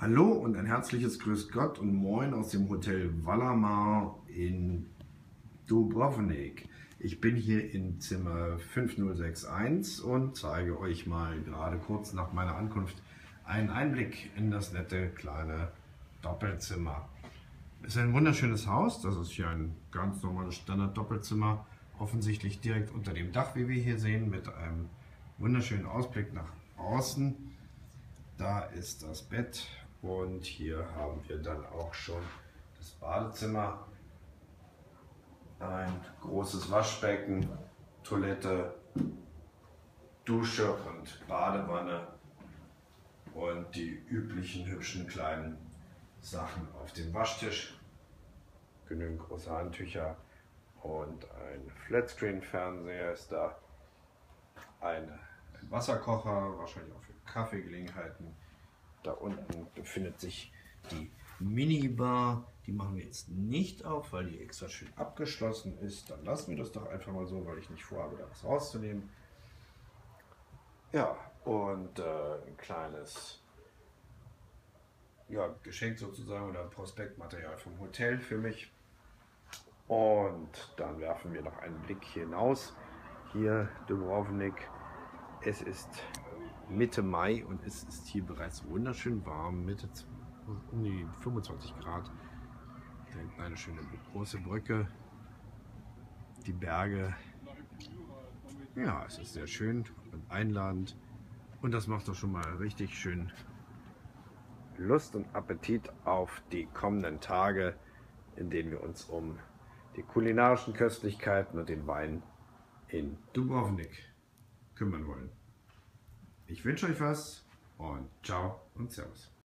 Hallo und ein herzliches Grüß Gott und Moin aus dem Hotel Valamar in Dubrovnik. Ich bin hier in Zimmer 5061 und zeige euch mal gerade kurz nach meiner Ankunft einen Einblick in das nette kleine Doppelzimmer. Es ist ein wunderschönes Haus, das ist hier ein ganz normales Standard-Doppelzimmer, offensichtlich direkt unter dem Dach, wie wir hier sehen, mit einem wunderschönen Ausblick nach außen. Da ist das Bett und hier haben wir dann auch schon das Badezimmer. Ein großes Waschbecken, Toilette, Dusche und Badewanne und die üblichen hübschen kleinen Sachen auf dem Waschtisch. Genügend große Handtücher und ein Flatscreen-Fernseher ist da. Ein, Wasserkocher, wahrscheinlich auch für Kaffeegelegenheiten. Da unten befindet sich die Minibar. Die machen wir jetzt nicht auf, weil die extra schön abgeschlossen ist. Dann lassen wir das doch einfach mal so, weil ich nicht vorhabe, da was rauszunehmen. Ja, und äh, ein kleines ja, Geschenk sozusagen oder Prospektmaterial vom Hotel für mich. Und dann werfen wir noch einen Blick hinaus. Hier Dubrovnik. Es ist Mitte Mai und es ist hier bereits wunderschön warm, Mitte um die 25 Grad. Eine schöne große Brücke, die Berge. Ja, es ist sehr schön und einladend und das macht doch schon mal richtig schön Lust und Appetit auf die kommenden Tage, in denen wir uns um die kulinarischen Köstlichkeiten und den Wein in Dubrovnik kümmern wollen. Ich wünsche euch was und ciao und servus.